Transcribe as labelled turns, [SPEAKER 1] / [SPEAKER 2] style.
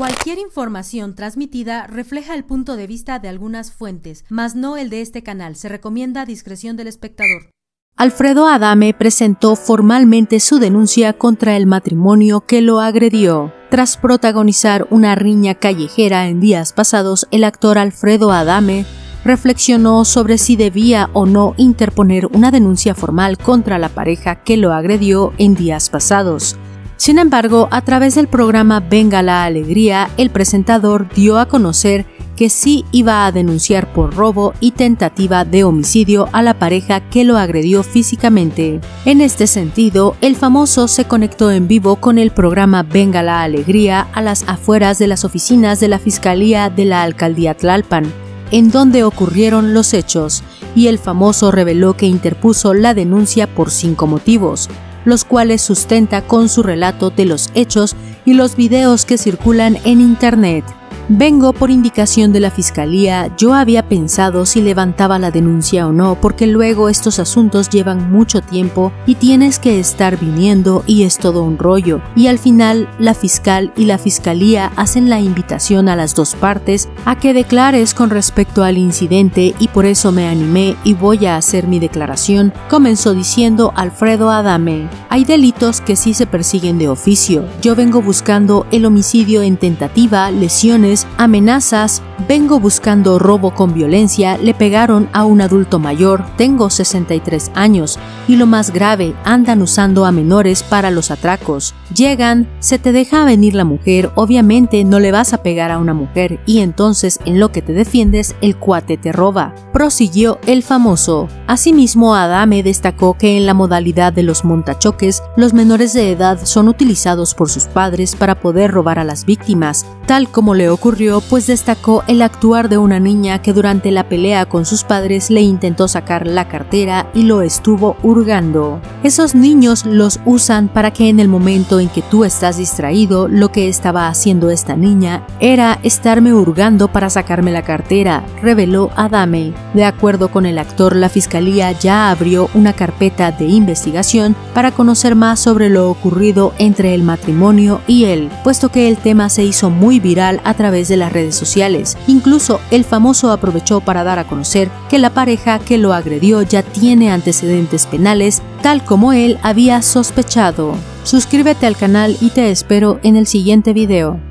[SPEAKER 1] Cualquier información transmitida refleja el punto de vista de algunas fuentes, mas no el de este canal. Se recomienda discreción del espectador.
[SPEAKER 2] Alfredo Adame presentó formalmente su denuncia contra el matrimonio que lo agredió. Tras protagonizar una riña callejera en días pasados, el actor Alfredo Adame reflexionó sobre si debía o no interponer una denuncia formal contra la pareja que lo agredió en días pasados. Sin embargo, a través del programa Venga la Alegría, el presentador dio a conocer que sí iba a denunciar por robo y tentativa de homicidio a la pareja que lo agredió físicamente. En este sentido, el famoso se conectó en vivo con el programa Venga la Alegría a las afueras de las oficinas de la Fiscalía de la Alcaldía Tlalpan, en donde ocurrieron los hechos, y el famoso reveló que interpuso la denuncia por cinco motivos los cuales sustenta con su relato de los hechos y los videos que circulan en Internet. Vengo por indicación de la Fiscalía, yo había pensado si levantaba la denuncia o no, porque luego estos asuntos llevan mucho tiempo y tienes que estar viniendo y es todo un rollo. Y al final la fiscal y la Fiscalía hacen la invitación a las dos partes a que declares con respecto al incidente y por eso me animé y voy a hacer mi declaración, comenzó diciendo Alfredo Adame. Hay delitos que sí se persiguen de oficio. Yo vengo buscando el homicidio en tentativa, lesiones, amenazas, vengo buscando robo con violencia, le pegaron a un adulto mayor, tengo 63 años y lo más grave, andan usando a menores para los atracos. Llegan, se te deja venir la mujer, obviamente no le vas a pegar a una mujer y entonces en lo que te defiendes el cuate te roba. Prosiguió el famoso. Asimismo, Adame destacó que en la modalidad de los montachoques, los menores de edad son utilizados por sus padres para poder robar a las víctimas, tal como le ocurrió pues destacó el actuar de una niña que durante la pelea con sus padres le intentó sacar la cartera y lo estuvo hurgando. Esos niños los usan para que en el momento en que tú estás distraído, lo que estaba haciendo esta niña era estarme hurgando para sacarme la cartera, reveló Adame. De acuerdo con el actor, la fiscalía ya abrió una carpeta de investigación para conocer más sobre lo ocurrido entre el matrimonio y él, puesto que el tema se hizo muy viral a través de las redes sociales. Incluso el famoso aprovechó para dar a conocer que la pareja que lo agredió ya tiene antecedentes penales, tal como él había sospechado. Suscríbete al canal y te espero en el siguiente video.